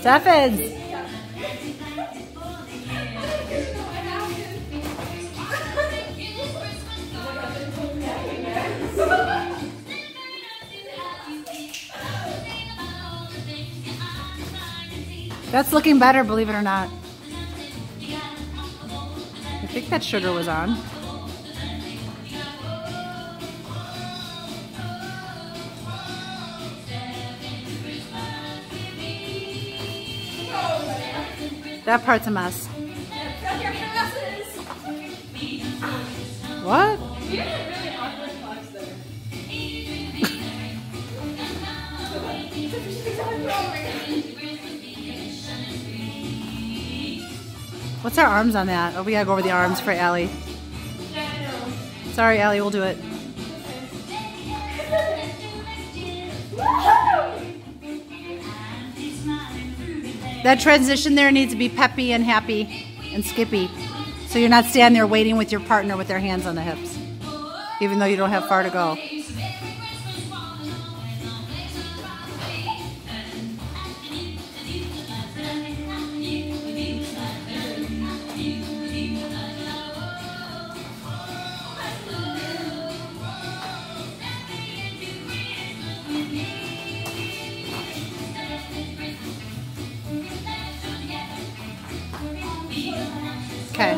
Stephens. That's looking better, believe it or not. I think that sugar was on. That part's a mess. What? What's our arms on that? Oh, we gotta go over the arms for Allie. Sorry, Allie, we'll do it. That transition there needs to be peppy and happy and skippy. So you're not standing there waiting with your partner with their hands on the hips, even though you don't have far to go. Okay.